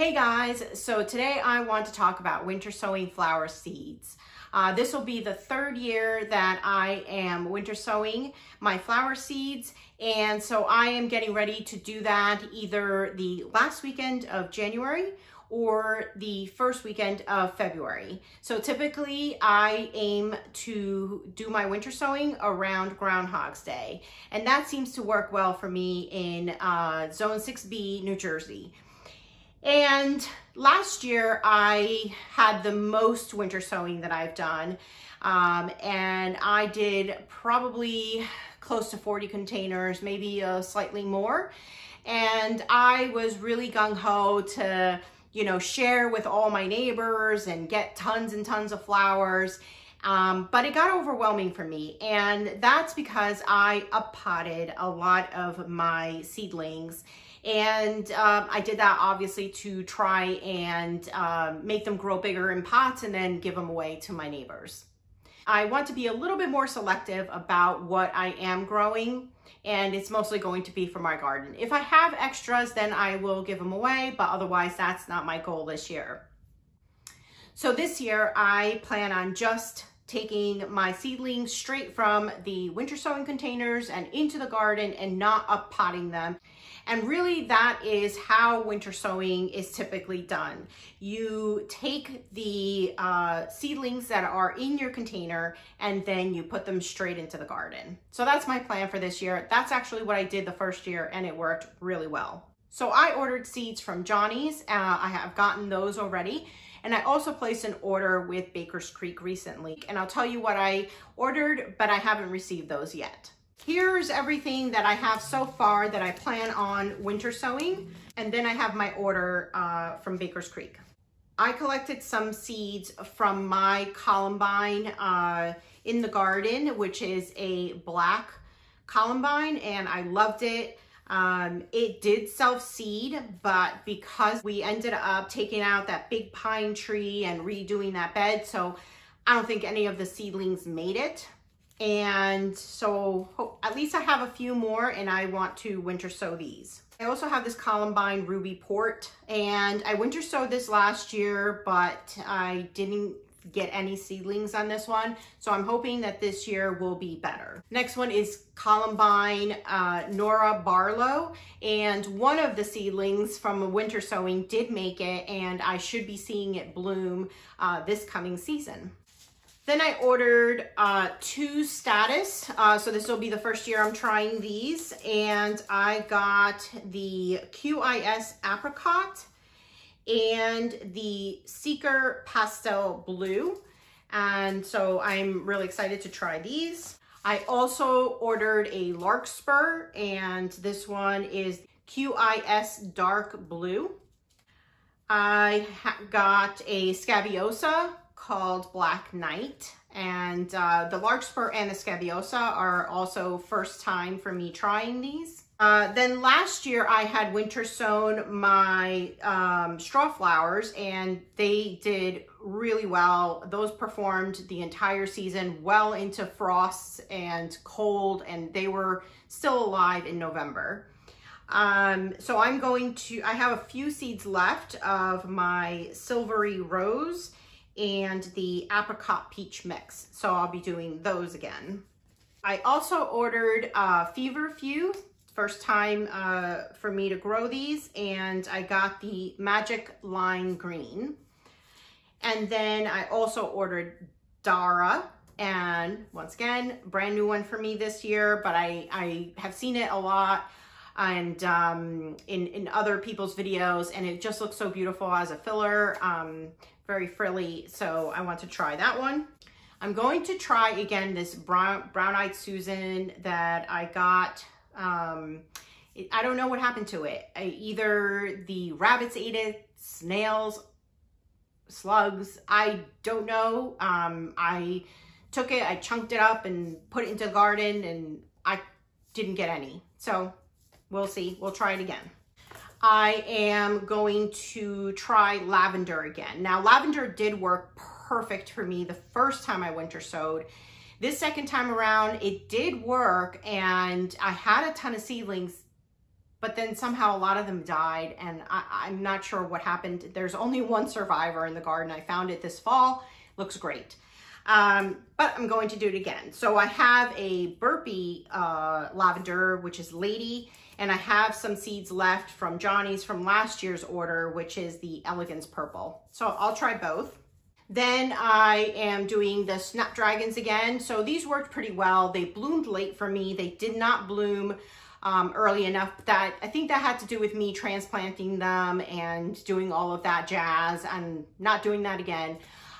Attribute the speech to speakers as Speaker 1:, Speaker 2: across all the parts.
Speaker 1: Hey guys, so today I want to talk about winter sowing flower seeds. Uh, this will be the third year that I am winter sowing my flower seeds and so I am getting ready to do that either the last weekend of January or the first weekend of February. So typically I aim to do my winter sowing around Groundhog's Day and that seems to work well for me in uh, Zone 6B, New Jersey. And last year I had the most winter sewing that I've done. Um, and I did probably close to 40 containers, maybe uh, slightly more. And I was really gung-ho to, you know, share with all my neighbors and get tons and tons of flowers. Um, but it got overwhelming for me. And that's because I uppotted a lot of my seedlings and um, I did that obviously to try and um, make them grow bigger in pots and then give them away to my neighbors. I want to be a little bit more selective about what I am growing and it's mostly going to be for my garden. If I have extras, then I will give them away, but otherwise that's not my goal this year. So this year I plan on just taking my seedlings straight from the winter sowing containers and into the garden and not up potting them. And really that is how winter sowing is typically done. You take the uh, seedlings that are in your container and then you put them straight into the garden. So that's my plan for this year. That's actually what I did the first year and it worked really well. So I ordered seeds from Johnny's. Uh, I have gotten those already. And I also placed an order with Baker's Creek recently. And I'll tell you what I ordered, but I haven't received those yet. Here's everything that I have so far that I plan on winter sowing. And then I have my order uh, from Baker's Creek. I collected some seeds from my columbine uh, in the garden, which is a black columbine, and I loved it. Um, it did self-seed, but because we ended up taking out that big pine tree and redoing that bed, so I don't think any of the seedlings made it. And so at least I have a few more and I want to winter sow these. I also have this Columbine Ruby Port and I winter sowed this last year, but I didn't get any seedlings on this one. So I'm hoping that this year will be better. Next one is Columbine uh, Nora Barlow. And one of the seedlings from a winter sowing did make it and I should be seeing it bloom uh, this coming season. Then I ordered uh, two statice. Uh, so this will be the first year I'm trying these. And I got the QIS Apricot and the Seeker Pastel Blue. And so I'm really excited to try these. I also ordered a Larkspur and this one is QIS Dark Blue. I got a Scabiosa called Black Knight. And uh, the Larkspur and the Scabiosa are also first time for me trying these. Uh, then last year I had winter sown my um, straw flowers and they did really well. Those performed the entire season well into frosts and cold and they were still alive in November. Um, so I'm going to, I have a few seeds left of my Silvery Rose and the apricot peach mix. So I'll be doing those again. I also ordered uh, Feverfew, first time uh, for me to grow these, and I got the Magic Lime Green. And then I also ordered Dara, and once again, brand new one for me this year, but I, I have seen it a lot and um, in, in other people's videos, and it just looks so beautiful as a filler. Um, very frilly, so I want to try that one. I'm going to try again this brown, brown-eyed Susan that I got. Um, it, I don't know what happened to it. I, either the rabbits ate it, snails, slugs, I don't know. Um, I took it, I chunked it up and put it into the garden and I didn't get any. So we'll see, we'll try it again. I am going to try lavender again. Now, lavender did work perfect for me the first time I winter sowed. This second time around, it did work and I had a ton of seedlings but then somehow a lot of them died and I, am not sure what happened. There's only one survivor in the garden. I found it this fall. Looks great. Um, but I'm going to do it again. So I have a burpee uh, lavender, which is Lady, and I have some seeds left from Johnny's from last year's order, which is the Ellagance Purple. So I'll try both. Then I am doing the Snapdragons again. So these worked pretty well. They bloomed late for me. They did not bloom um, early enough that I think that had to do with me transplanting them and doing all of that jazz and not doing that again.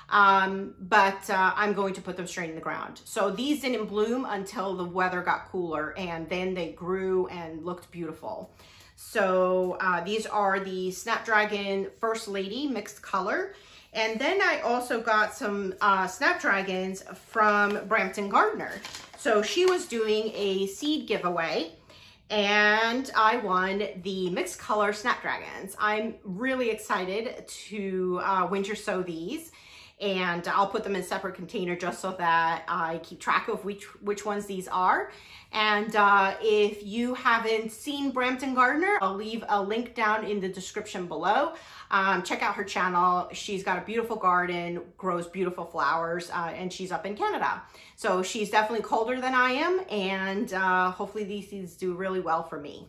Speaker 1: Um, but uh, I'm going to put them straight in the ground. So these didn't bloom until the weather got cooler and then they grew and looked beautiful. So uh, these are the Snapdragon First Lady mixed color. And then I also got some uh, Snapdragons from Brampton Gardener. So she was doing a seed giveaway and I won the mixed color Snapdragons. I'm really excited to uh, winter sow these and I'll put them in separate container just so that I keep track of which, which ones these are. And uh, if you haven't seen Brampton Gardener, I'll leave a link down in the description below. Um, check out her channel. She's got a beautiful garden, grows beautiful flowers, uh, and she's up in Canada. So she's definitely colder than I am, and uh, hopefully these seeds do really well for me.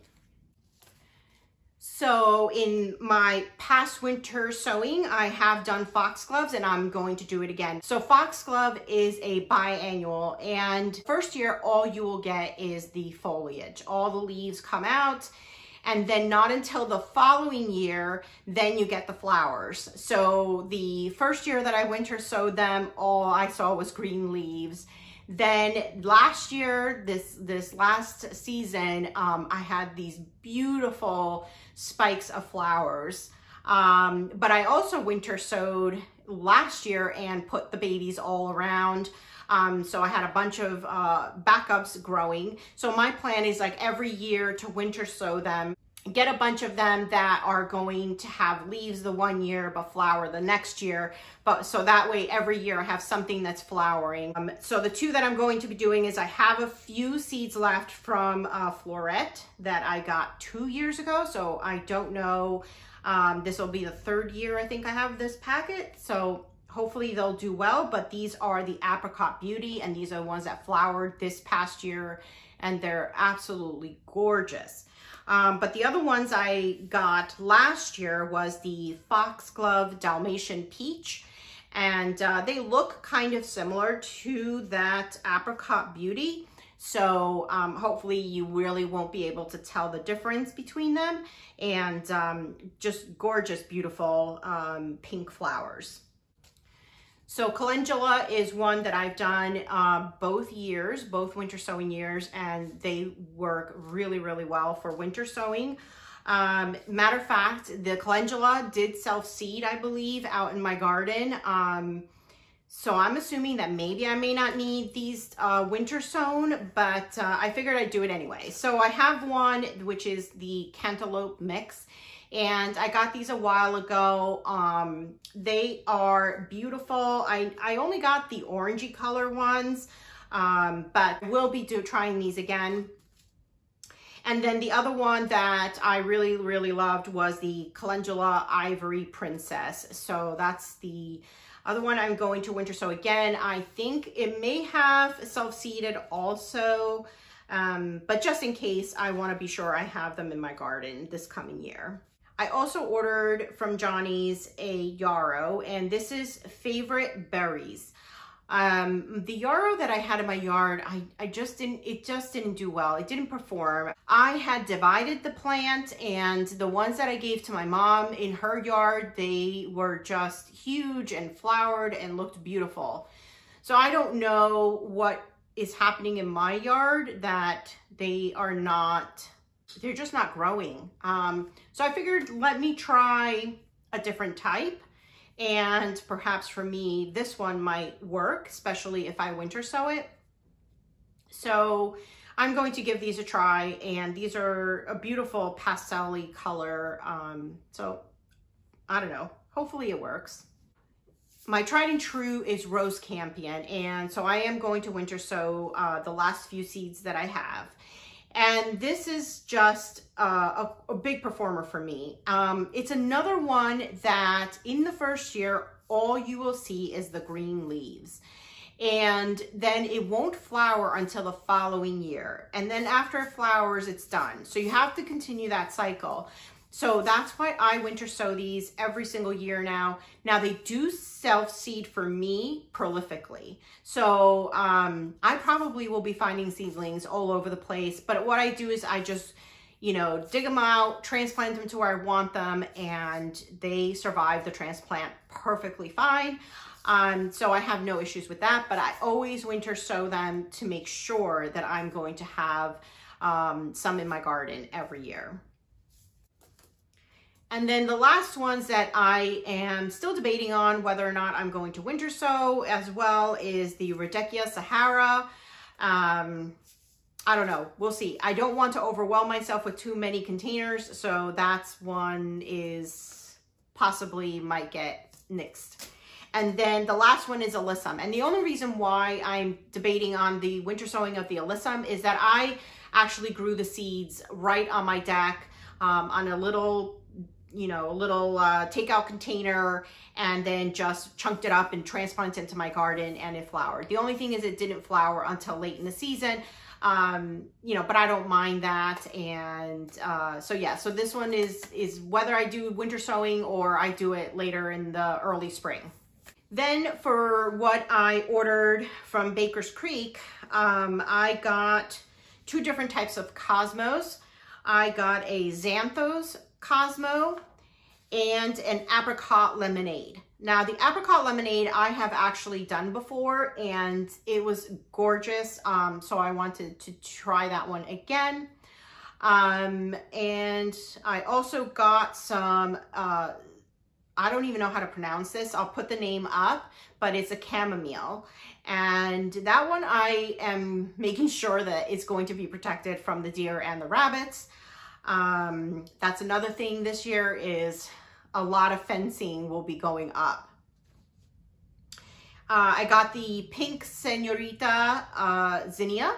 Speaker 1: So in my past winter sewing, I have done foxgloves and I'm going to do it again. So foxglove is a biannual and first year, all you will get is the foliage. All the leaves come out and then not until the following year, then you get the flowers. So the first year that I winter sewed them, all I saw was green leaves. Then last year, this, this last season, um, I had these beautiful spikes of flowers. Um, but I also winter sowed last year and put the babies all around. Um, so I had a bunch of uh, backups growing. So my plan is like every year to winter sow them get a bunch of them that are going to have leaves the one year but flower the next year. But so that way every year I have something that's flowering. Um, so the two that I'm going to be doing is I have a few seeds left from uh, Floret that I got two years ago. So I don't know um, this will be the third year I think I have this packet. So hopefully they'll do well but these are the apricot beauty and these are the ones that flowered this past year and they're absolutely gorgeous um, but the other ones I got last year was the Foxglove Dalmatian Peach. And uh, they look kind of similar to that Apricot Beauty. So um, hopefully you really won't be able to tell the difference between them. And um, just gorgeous, beautiful um, pink flowers. So calendula is one that I've done uh, both years, both winter sowing years, and they work really, really well for winter sowing. Um, matter of fact, the calendula did self-seed, I believe, out in my garden. Um, so I'm assuming that maybe I may not need these uh, winter sown, but uh, I figured I'd do it anyway. So I have one, which is the cantaloupe mix and I got these a while ago. Um, they are beautiful. I, I only got the orangey color ones, um, but we'll be do, trying these again. And then the other one that I really, really loved was the Calendula Ivory Princess. So that's the other one I'm going to winter. So again, I think it may have self-seeded also, um, but just in case, I wanna be sure I have them in my garden this coming year. I also ordered from Johnny's a yarrow, and this is Favorite Berries. Um, the yarrow that I had in my yard, I, I just didn't, it just didn't do well. It didn't perform. I had divided the plant and the ones that I gave to my mom in her yard, they were just huge and flowered and looked beautiful. So I don't know what is happening in my yard that they are not they're just not growing. Um, so I figured let me try a different type and perhaps for me, this one might work, especially if I winter sow it. So I'm going to give these a try and these are a beautiful pastel color. Um, so I don't know, hopefully it works. My tried and true is Rose Campion and so I am going to winter sow uh, the last few seeds that I have. And this is just uh, a, a, big performer for me. Um, it's another one that in the first year, all you will see is the green leaves. And then it won't flower until the following year. And then after it flowers, it's done. So you have to continue that cycle. So that's why I winter sow these every single year now. Now they do self-seed for me prolifically. So um, I probably will be finding seedlings all over the place. But what I do is I just, you know, dig them out, transplant them to where I want them, and they survive the transplant perfectly fine. Um, so I have no issues with that, but I always winter sow them to make sure that I'm going to have um, some in my garden every year. And then the last ones that I am still debating on whether or not I'm going to winter sow as well is the Rudbeckia Sahara. Um, I don't know. We'll see. I don't want to overwhelm myself with too many containers. So that's one is possibly might get nixed. And then the last one is alyssum. And the only reason why I'm debating on the winter sowing of the alyssum is that I actually grew the seeds right on my deck um, on a little you know, a little uh, takeout container and then just chunked it up and transplanted into my garden and it flowered. The only thing is it didn't flower until late in the season. Um, you know, but I don't mind that. And uh, so yeah, so this one is, is whether I do winter sowing or I do it later in the early spring. Then for what I ordered from Baker's Creek, um, I got two different types of Cosmos. I got a Xanthos Cosmo and an apricot lemonade. Now the apricot lemonade I have actually done before and it was gorgeous. Um, so I wanted to try that one again. Um, and I also got some uh, I don't even know how to pronounce this. I'll put the name up, but it's a chamomile. And that one I am making sure that it's going to be protected from the deer and the rabbits. Um, that's another thing this year is a lot of fencing will be going up. Uh, I got the pink Senorita uh, Zinnia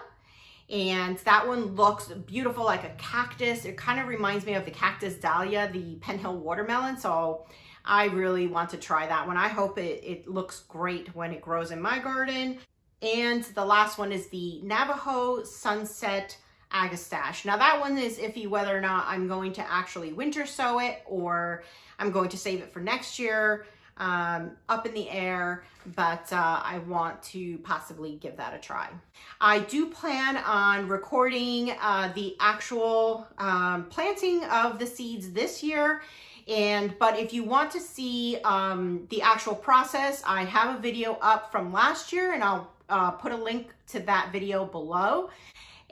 Speaker 1: and that one looks beautiful like a cactus. It kind of reminds me of the Cactus Dahlia, the Penhill watermelon. So I really want to try that one. I hope it, it looks great when it grows in my garden. And the last one is the Navajo Sunset Agastache. Now that one is iffy whether or not I'm going to actually winter sow it or I'm going to save it for next year. Um, up in the air, but uh, I want to possibly give that a try. I do plan on recording uh, the actual um, planting of the seeds this year and, but if you want to see um, the actual process, I have a video up from last year and I'll uh, put a link to that video below.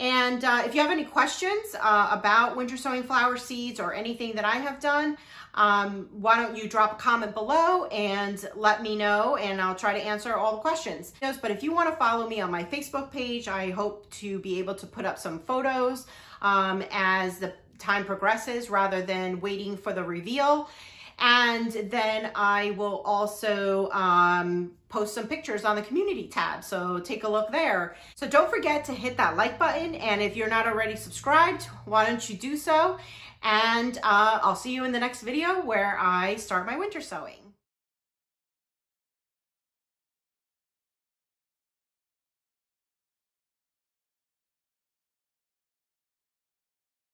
Speaker 1: And uh, if you have any questions uh, about winter sowing flower seeds or anything that I have done, um, why don't you drop a comment below and let me know and I'll try to answer all the questions. But if you want to follow me on my Facebook page, I hope to be able to put up some photos um, as the time progresses rather than waiting for the reveal. And then I will also um, post some pictures on the community tab. So take a look there. So don't forget to hit that like button. And if you're not already subscribed, why don't you do so? And uh, I'll see you in the next video where I start my winter sowing.